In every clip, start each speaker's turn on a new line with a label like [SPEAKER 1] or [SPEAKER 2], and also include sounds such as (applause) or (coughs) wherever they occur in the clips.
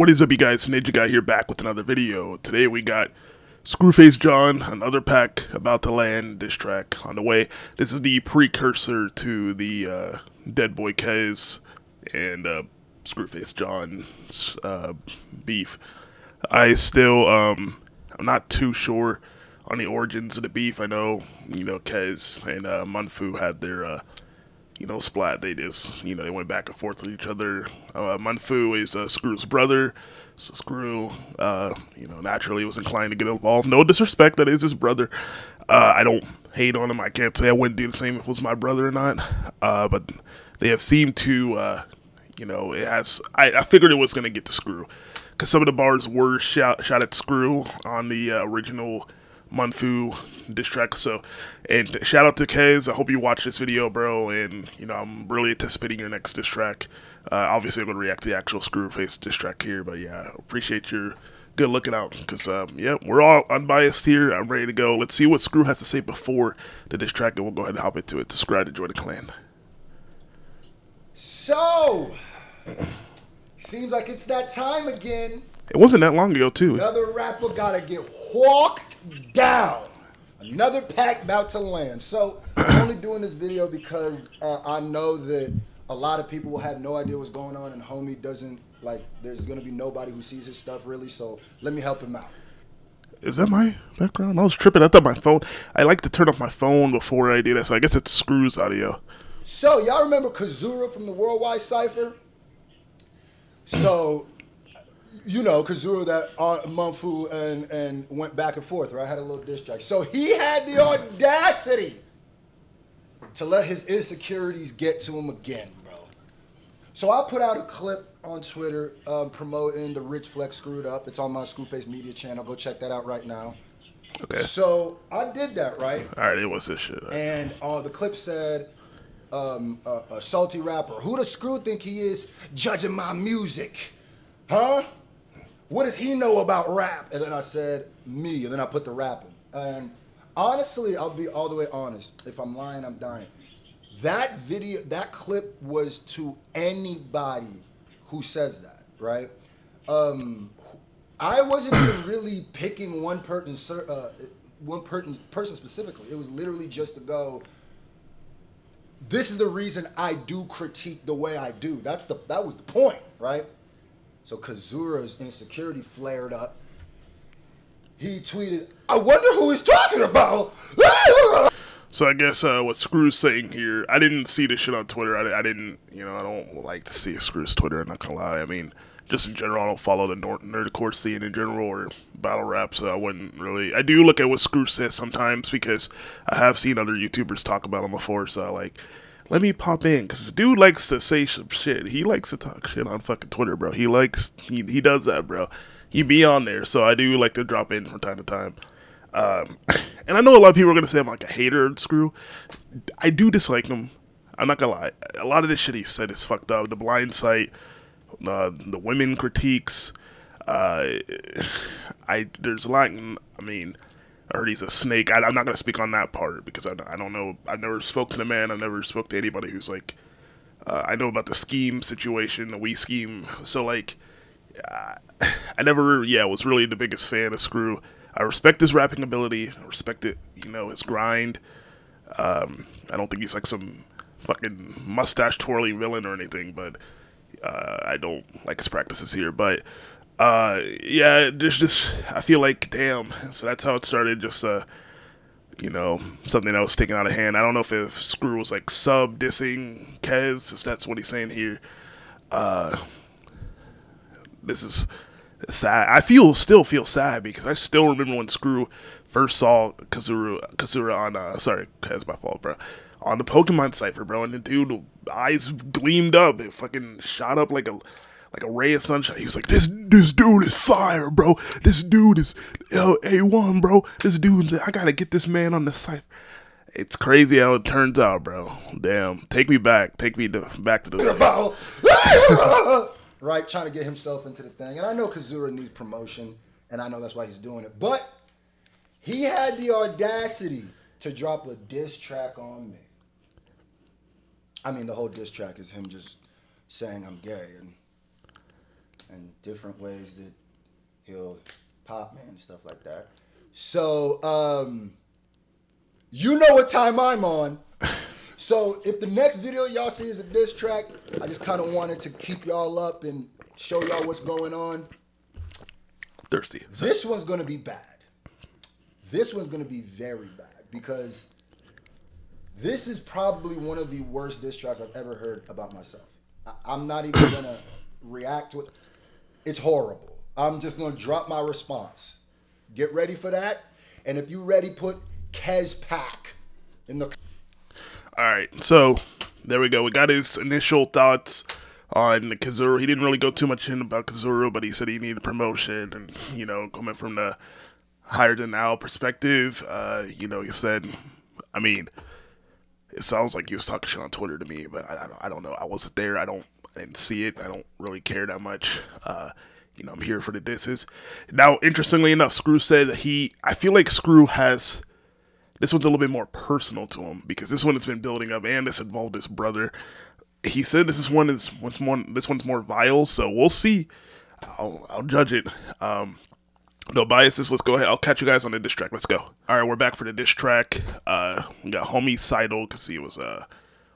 [SPEAKER 1] What is up, you guys? Ninja Guy here back with another video. Today we got Scru Face Jean, another pack about to land, diss track on the way. This is the precursor to the uh, Dead Boy Kez and uh, Scru Face Jean's uh, beef. I still, um, I'm not too sure on the origins of the beef. I know, you know, Kez and uh, Munfu had their uh, you know, Splat, they just, you know, they went back and forth with each other. Uh, Munfu is uh, Screw's brother. So Screw, uh, you know, naturally was inclined to get involved. No disrespect, that is his brother. Uh, I don't hate on him. I can't say I wouldn't do the same if it was my brother or not. Uh, but they have seemed to, uh, you know, it has. I, I figured it was going to get to Screw. Because some of the bars were shot, shot at Screw on the uh, original Munfu diss track. So, and shout out to Kez. I hope you watch this video, bro. And you know, I'm really anticipating your next diss track. Uh, obviously, I'm gonna react to the actual Scru Face diss track here, but yeah, appreciate your good looking out because um, yeah, we're all unbiased here. I'm ready to go. Let's see what Screw has to say before the diss track, and we'll go ahead and hop into it. Subscribe to join the clan.
[SPEAKER 2] So, (clears throat) seems like it's that time again.
[SPEAKER 1] It wasn't that long ago, too.
[SPEAKER 2] Another rapper gotta get walked down. Another pack about to land. So I'm only doing this video because uh, I know that a lot of people will have no idea what's going on, and homie doesn't like. There's gonna be nobody who sees his stuff really. So let me help him out.
[SPEAKER 1] Is that my background? I was tripping. I thought my phone. I like to turn off my phone before I do that, so I guess it's Screws audio.
[SPEAKER 2] So y'all remember Kazura from the Worldwide Cipher? So you know, Kazura that uh, Munfu and and went back and forth, right? I had a little diss track. So he had the audacity to let his insecurities get to him again, bro. So I put out a clip on Twitter um, promoting the Rich Flex Screwed Up. It's on my Screwface Media channel. Go check that out right now.
[SPEAKER 1] Okay.
[SPEAKER 2] So I did that, right?
[SPEAKER 1] All right, it was this shit.
[SPEAKER 2] And uh, the clip said, um, uh, a salty rapper. Who the Screw think he is judging my music? Huh? What does he know about rap? And then I said, me. And then I put the rapping. And honestly, I'll be all the way honest. If I'm lying, I'm dying. That video, that clip was to anybody who says that, right? Um, I wasn't even (coughs) really picking one person, uh, one person, person specifically. It was literally just to go. This is the reason I do critique the way I do. That's the that was the point, right? So Kazura's insecurity flared up. He tweeted, I wonder who he's talking about. (laughs)
[SPEAKER 1] so I guess uh, what Screw's saying here, I didn't see this shit on Twitter. I, I didn't, you know, I don't like to see Screw's Twitter, I'm not gonna lie. I mean, just in general, I don't follow the nerdcore scene in general or battle rap, so I wouldn't really. I do look at what Screw says sometimes because I have seen other YouTubers talk about him before, so I like let me pop in because this dude likes to say some shit. He likes to talk shit on fucking Twitter, bro. He likes he he does that, bro. He be on there, so I do like to drop in from time to time. Um, (laughs) and I know a lot of people are gonna say I'm like a hater Screw. I do dislike him. I'm not gonna lie. A lot of this shit he said is fucked up. The blind sight, uh, the women critiques. Uh, (sighs) I there's a lot. I mean, I heard he's a snake. I, am not going to speak on that part because I, I don't know. I've never spoke to the man. I've never spoke to anybody who's like. Uh, I know about the scheme situation, the we scheme. So like, uh, I never, yeah, was really the biggest fan of Screw. I respect his rapping ability. I respect it, you know, his grind. Um, I don't think he's like some fucking mustache twirling villain or anything, but uh, I don't like his practices here. But uh, yeah, there's just I feel like damn. So that's how it started. Just uh, you know, something that was taken out of hand. I don't know if, if Screw was like sub dissing Kez, if that's what he's saying here. Uh, this is sad. I feel still feel sad because I still remember when Screw first saw Kazura Kazura on uh sorry, Kez my fault, bro. On the Pokemon cipher, bro, and the dude eyes gleamed up. It fucking shot up like a like a ray of sunshine. He was like, "This this dude is fire, bro. This dude is a one, bro. This dude's I gotta get this man on the cipher." It's crazy how it turns out, bro. Damn, take me back, take me to, back to the (laughs)
[SPEAKER 2] right, trying to get himself into the thing. And I know Kazura needs promotion, and I know that's why he's doing it. But he had the audacity to drop a diss track on me. I mean, the whole diss track is him just saying I'm gay and
[SPEAKER 3] and different ways that he'll pop me and stuff like that. So, um, you know what time I'm on. (laughs) So if the next video y'all see is a diss track, I just kind of wanted to keep y'all up and show y'all what's going on.
[SPEAKER 1] Thirsty.
[SPEAKER 3] This one's gonna be bad. This one's gonna be very bad because this is probably one of the worst diss tracks I've ever heard about myself. I- I'm not even gonna react to it. It's horrible. I'm just gonna drop my response. Get ready for that. And if you ready, put Kez Pack in the
[SPEAKER 1] All right, so there we go. We got his initial thoughts on the Kazuru. He didn't really go too much in about Kazuru, but he said he needed promotion, and you know, coming from the higher than now perspective, uh, you know, he said, I mean, it sounds like he was talking shit on Twitter to me, but I, I don't know. I wasn't there. I don't, I didn't see it. I don't really care that much. Uh, you know, I'm here for the disses. Now, interestingly enough, Screw said that he. I feel like Screw has this one's a little bit more personal to him because this one has been building up and this involved his brother. He said this is one is one's more this one's more vile, so we'll see. I'll, I'll judge it. Um, no biases. Let's go ahead. I'll catch you guys on the diss track. Let's go. All right, we're back for the diss track. Uh, we got homicidal because he was uh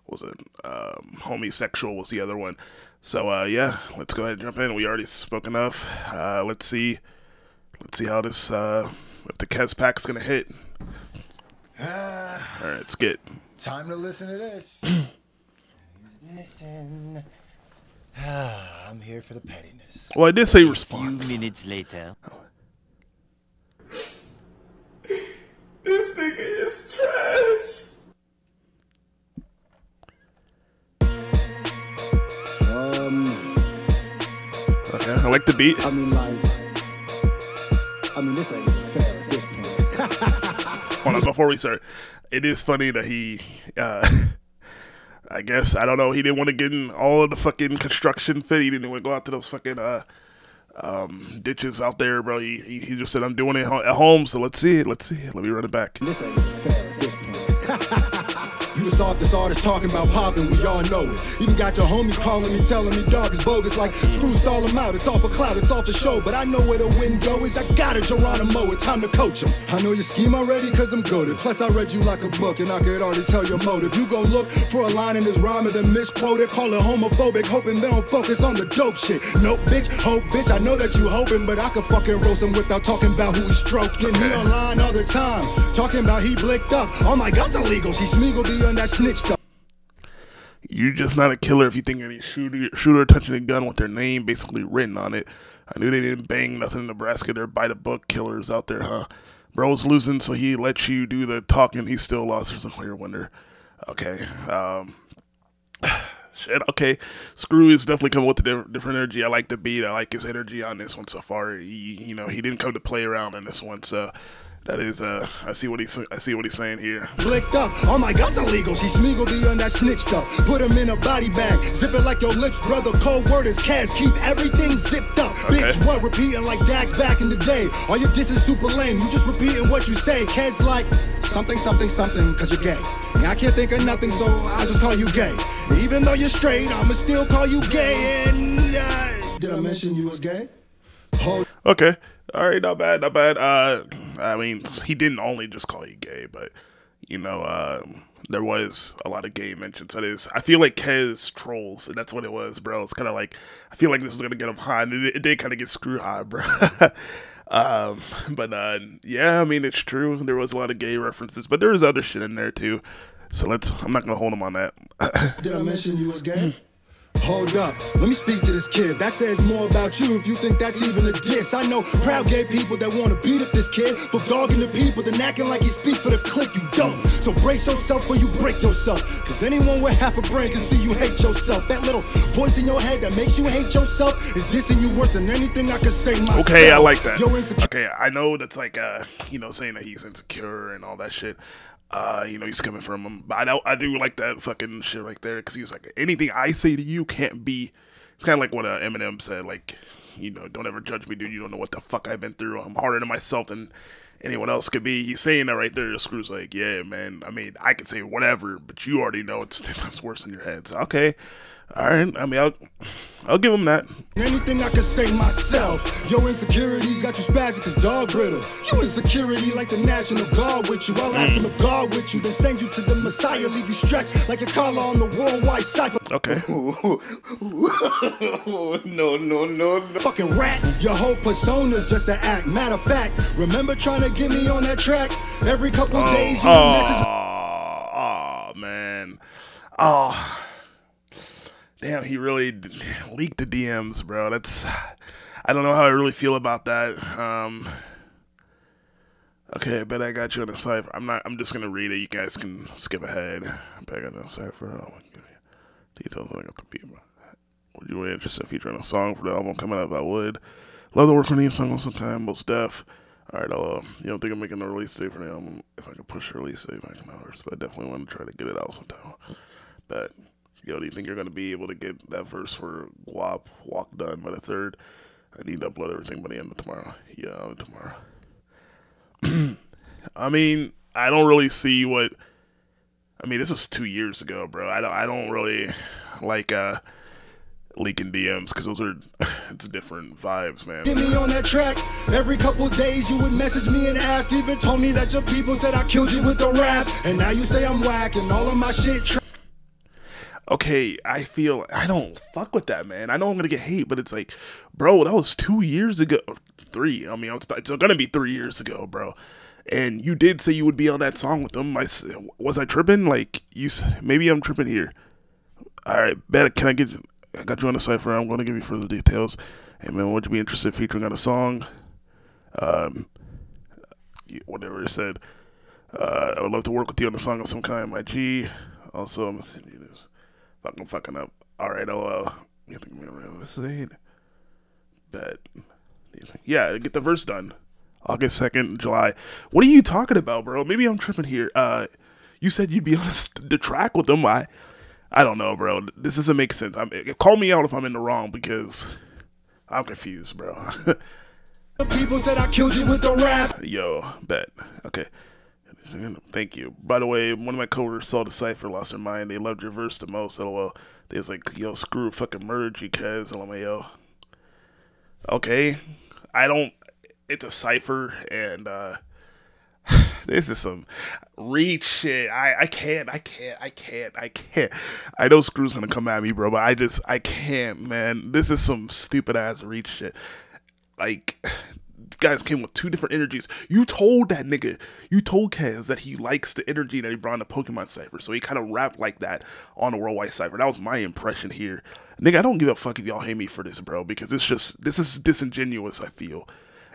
[SPEAKER 1] was it um, homosexual was the other one. So uh, yeah, let's go ahead and jump in. We already spoke enough. Uh, let's see. Let's see how this uh, if the Kez pack is gonna hit. (sighs) All right, let's get.
[SPEAKER 3] Time to listen to this. (clears throat) listen. (sighs) I'm here for the pettiness.
[SPEAKER 1] Well, I did say response.
[SPEAKER 4] A few
[SPEAKER 1] response.
[SPEAKER 4] minutes later.
[SPEAKER 1] This nigga is trash. Okay, I like the beat.
[SPEAKER 3] I mean, like, I mean, this ain't fair at this point. (laughs)
[SPEAKER 1] Hold on, before we start, it is funny that he, uh, (laughs) I guess I don't know, he didn't want to get in all of the fucking construction fit. He didn't want to go out to those fucking uh, um, ditches out there, bro. He, he he just said, "I'm doing it at home, so let's see it. Let's see it. Let me run it back."
[SPEAKER 3] this ain't fair at this point.
[SPEAKER 2] The softest artist talking about popping, we all know it. Even got your homies calling me, telling me dog is bogus. Like, screw stall him out, it's off a cloud, it's off the show. But I know where the window is, I got it, Geronimo, it's time to coach him. I know your scheme already, cause I'm goaded. Plus, I read you like a book, and I could already tell your motive. You gon' look for a line in this rhyme and then misquote it, call it homophobic, hoping they don't focus on the dope shit. Nope, bitch, hope, bitch, I know that you hoping, but I could fucking roast him without talking about who he's stroking. He online all the time, talking about he blicked up. Oh my god, illegal, she smiggled me on that snitch stuff.
[SPEAKER 1] You're just not a killer if you think any shooter shooter touching a gun with their name basically written on it. I knew they didn't bang nothing in Nebraska. They're by the book killers out there, huh? Bro's losing, so he let you do the talking. He still lost. There's a clear winner. Okay. Um. (sighs) Shit. Okay. Screw is definitely coming with a different, different energy. I like the beat. I like his energy on this one so far. He, you know, he didn't come to play around in this one, so that is. Uh, I see what he's. I see what he's saying here.
[SPEAKER 2] Blicked up, oh my god, illegal. She smiggled me on that snitch stuff. Put him in a body bag, zip it like your lips, brother. Cold word is cash, keep everything zipped up.
[SPEAKER 1] Okay.
[SPEAKER 2] Bitch, what repeating like Dax back in the day? All your diss is super lame, you just repeating what you say. Kez like something, something, something, cause you're gay. Yeah, I can't think of nothing, so I just call you gay. Even though you're straight, I'ma still call you gay. And uh, did I mention you was gay? Hold
[SPEAKER 1] Okay. All right, not bad, not bad. Uh, I mean, he didn't only just call you gay, but you know, um, there was a lot of gay mentions. That is, I feel like Kez trolls, and that's what it was, bro. It's kind of like I feel like this is gonna get him high, and it, it did kind of get screw high, bro. (laughs) um, but uh, yeah, I mean, it's true. There was a lot of gay references, but there was other shit in there too. So let's. I'm not gonna hold him on that.
[SPEAKER 2] Did I mention you was gay? (clears throat) Hold up, let me speak to this kid. That says more about you if you think that's even a diss. I know proud gay people that wanna beat up this kid for dogging the people, then acting like you speak for the clique. You don't. So brace yourself or you break yourself. Cause anyone with half a brain can see you hate yourself. That little voice in your head that makes you hate yourself is dissing you worse than anything I could say myself.
[SPEAKER 1] Okay, I like that. Okay, I know that's like uh, you know, saying that he's insecure and all that shit. Uh, you know, he's coming from him, but I don't, I do like that fucking shit right there because he was like, anything I say to you can't be. It's kind of like what uh, Eminem said, like, you know, don't ever judge me, dude. You don't know what the fuck I've been through. I'm harder than myself than anyone else could be. He's saying that right there. The screw's like, yeah, man. I mean, I can say whatever, but you already know it's (laughs) ten times worse in your head. So okay, All right. I mean, I'll I'll give him that.
[SPEAKER 2] Anything I can say myself. Your insecurities got you spazzing cause dog brittle. You insecurity like the National Guard with you. I'll ask mm. them to guard with you, then send you to the Messiah, leave you stretched like a collar on the worldwide cipher.
[SPEAKER 1] Okay. (laughs)
[SPEAKER 4] no, no, no, no.
[SPEAKER 2] Fucking rat, your whole persona's just an act. Matter of fact, remember trying to get me on that track? Every couple oh, days you would message
[SPEAKER 1] Oh, oh, man. Oh. Damn, he really leaked the DMs, bro. That's I don't know how I really feel about that. Um Okay, I bet I got you on the cipher. I'm not I'm just gonna read it. You guys can skip ahead. I bet I got the cipher. Oh. Details I got the people. Would you be interested in featuring a song for the album coming up? I would. Love to work on these songs sometime, most def. Alright, I'll uh, you don't think I'm making a release date for the album if I can push a release date back in hours, but I definitely want to try to get it out sometime. But yo, do you think you're gonna be able to get that verse for WAP walk done by the third? I need to upload everything by the end of tomorrow. Yeah, tomorrow. (clears throat) I mean, I don't really see what. I mean, this is two years ago, bro. I don't. I don't really like uh leaking DMs because those are (laughs) it's different vibes, man.
[SPEAKER 2] Get me on that track. Every couple days you would message me and ask. Even told me that your people said I killed you with the raps. And now you say I'm whack and all of my shit
[SPEAKER 1] okay, I feel I don't fuck with that, man. I know I'm gonna get hate, but it's like, bro, that was two years ago, three. I mean, it's, it's gonna be three years ago, bro. And you did say you would be on that song with them. I was I tripping? Like you, maybe I'm tripping here. All right, bet. Can I get? I got you on the cipher. I'm gonna give you further details. Hey man, would you be interested in featuring on a song? Um, whatever it said. Uh, I would love to work with you on a song of some kind, my G. Also, I'm gonna send you this. Fucking fucking up. All right, I'll. Uh, you think I'm gonna this is Bet. Yeah, get the verse done. August second, July. What are you talking about, bro? Maybe I'm tripping here. Uh, you said you'd be on the, the track with them. I, I don't know, bro. This doesn't make sense. I'm, call me out if I'm in the wrong because I'm confused, bro. (laughs)
[SPEAKER 2] Your people said I killed you with the rap.
[SPEAKER 1] Yo, bet. Okay. Thank you. By the way, one of my coworkers saw the cipher, lost their mind. They loved your verse the most. LOL. They was like, yo, screw fucking murdered you, cuz. LMAO. Okay. I don't. It's a cipher, and, uh, (sighs) this is some reach shit. I, I can't, I can't, I can't, I can't. I know Screw's gonna come at me, bro, but I just, I can't, man. This is some stupid ass reach shit. Like, guys came with two different energies. You told that nigga, you told Kez that he likes the energy that he brought in the Pokemon Cypher, so he kind of rapped like that on the Worldwide Cypher. That was my impression here. Nigga, I don't give a fuck if y'all hate me for this, bro, because it's just, this is disingenuous, I feel.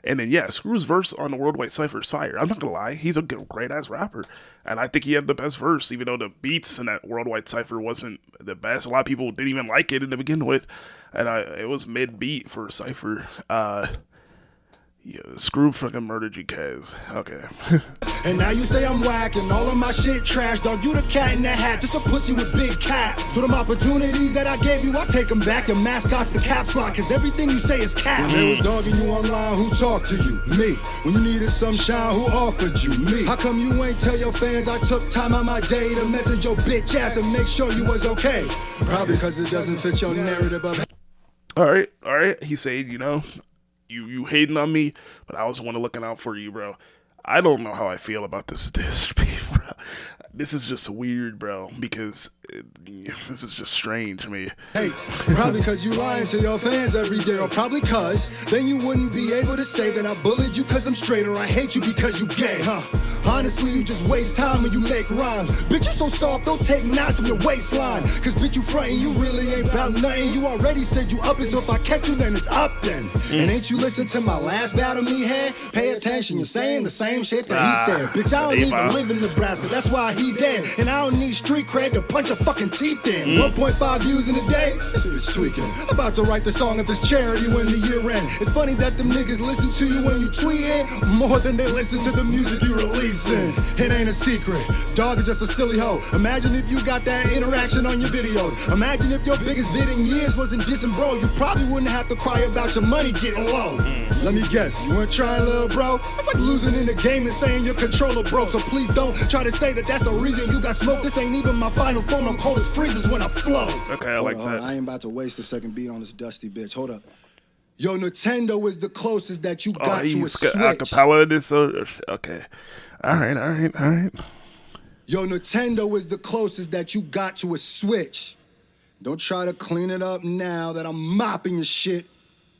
[SPEAKER 1] And then yeah, Screw's verse on the Worldwide Cypher is fire. I'm not gonna lie, he's a great ass rapper, and I think he had the best verse, even though the beats in that Worldwide Cypher wasn't the best. A lot of people didn't even like it in the begin with, and I it was mid beat for Cypher. Uh, yeah, Screw fucking murder GKs. Okay. (laughs)
[SPEAKER 2] And now you say I'm whack and all of my shit trash. Dog, you the cat in the hat, just a pussy with big cap. So them opportunities that I gave you, I take them back. Your mascot's the caps lock, cause everything you say is cap. When they was dogging you online, who talked to you? Me. When you needed some shine, who offered you? Me. How come you ain't tell your fans I took time out my day to message your bitch ass and make sure you was okay? Probably cause it doesn't fit your narrative of
[SPEAKER 1] all right, all right. He said, you know, you you hating on me, but I was the one looking out for you, bro. I don't know how I feel about this (laughs) this beef, bro. This is just weird, bro, because it, this is just strange to me.
[SPEAKER 2] Hey, probably cause you lying to your fans every day, or probably cause then you wouldn't be able to say that I bullied you cause I'm straight, or I hate you because you gay, huh? Honestly, you just waste time when you make rhymes. Bitch, you so soft, don't take nine from your waistline. Cause bitch, you frontin', you really ain't bout nothing. You already said you up it, so if I catch you, then it's up then. And ain't you listen to my last battle me had? Pay attention, you're saying the same shit that he said. Bitch, I don't even live in Nebraska, that's why he dead. And I don't need street cred to punch your fucking teeth in.
[SPEAKER 1] Mm.
[SPEAKER 2] 1.5 views in a day? This bitch tweaking. About to write the song if it's charity when the year end. It's funny that them niggas listen to you when you tweet it more than they listen to the music you release.
[SPEAKER 5] Amazing. It ain't a secret. Dog is just a silly hoe. Imagine if you got that interaction on your videos. Imagine if your biggest vid in years wasn't dissing bro. You probably wouldn't have to cry about your money getting low. Let me guess, you weren't trying, little bro? It's like losing in the game and saying your controller broke. So please don't try to say that that's the reason you got smoked. This ain't even my final form. I'm cold as freezes when I flow.
[SPEAKER 1] Okay, I
[SPEAKER 2] Hold
[SPEAKER 1] like
[SPEAKER 2] on, hold on.
[SPEAKER 1] that.
[SPEAKER 2] I ain't about to waste a second beat on this dusty bitch. Hold up. Yo, Nintendo is the closest that you
[SPEAKER 1] Oh,
[SPEAKER 2] got to a
[SPEAKER 1] he's got
[SPEAKER 2] Switch.
[SPEAKER 1] acapella this. uh, Okay. All right, all right, all right.
[SPEAKER 2] Yo, Nintendo is the closest that you got to a Switch. Don't try to clean it up now that I'm mopping your shit.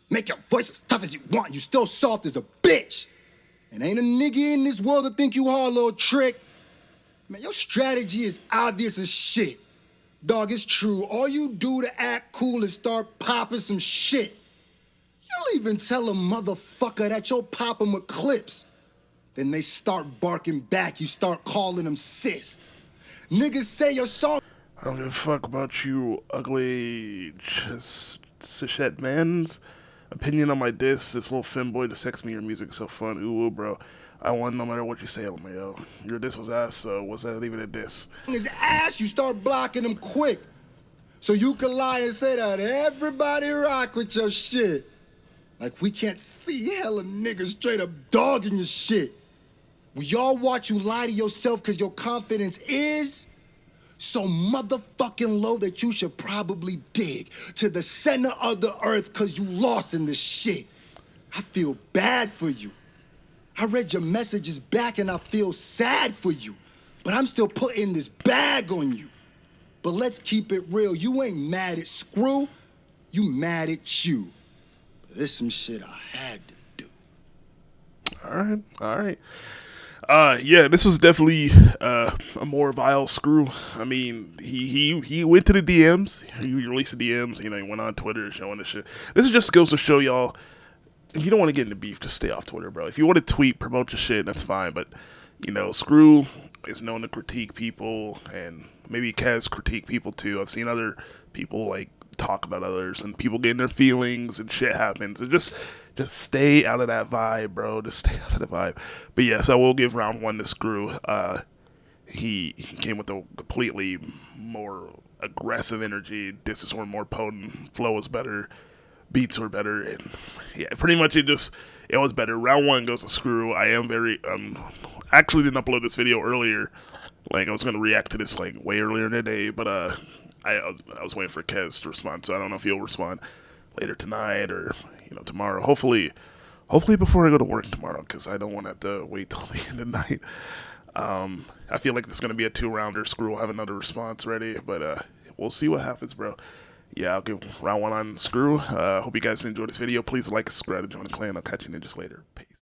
[SPEAKER 2] Make your voice as tough as you want. You still soft as a bitch. And ain't a nigga in this world that think you hard, little trick. Man, your strategy is obvious as shit. Dog, it's true. All you do to act cool is start popping some shit. You'll even tell a motherfucker that you're popping with clips. Then they start barking back. You start calling them sis. Niggas say your song.
[SPEAKER 1] I don't give a fuck about you, ugly Sichet man's opinion on my diss. This little femboy to sex me. Your music is so fun. Ooh, ooh, bro. I won no matter what you say, LMAO. Your diss was ass, so was that even a diss?
[SPEAKER 2] his ass, you start blocking him quick. So you can lie and say that everybody rock with your shit. Like we can't see hella niggas straight up dogging your shit. We all watch you lie to yourself because your confidence is so motherfucking low that you should probably dig to the center of the earth because you lost in this shit. I feel bad for you. I read your messages back and I feel sad for you. But I'm still putting this bag on you. But let's keep it real. You ain't mad at Screw, you mad at you. But This some shit I had to do.
[SPEAKER 1] All right, all right. Uh, yeah, this was definitely uh, a more vile screw. I mean, he he he went to the DMs. He released the DMs. You know, he went on Twitter showing this shit. This is just goes to show y'all. If you don't want to get into beef, just stay off Twitter, bro. If you want to tweet, promote your shit, that's fine. But you know, Screw is known to critique people, and maybe Kaz critique people too. I've seen other people like talk about others, and people getting their feelings, and shit happens. It just, just stay out of that vibe, bro. Just stay (laughs) out of the vibe. But yes, I will give round one to Screw. Uh, he, he came with a completely more aggressive energy. Disses were more potent. Flow was better. Beats were better. And yeah, pretty much it just it was better. Round one goes to Screw. I am very um actually didn't upload this video earlier. Like I was gonna react to this like way earlier in the day, but uh I, I was I was waiting for Kez to respond, so I don't know if he'll respond later tonight or you know tomorrow. Hopefully, hopefully before I go to work tomorrow, because I don't want to have to wait till the (laughs) end of the night. Um, I feel like is gonna be a two rounder. Screw will have another response ready, but uh, we'll see what happens, bro. Yeah, I'll give round one on Screw. Uh, hope you guys enjoyed this video. Please like, subscribe, and join the clan. I'll catch you in just later. Peace.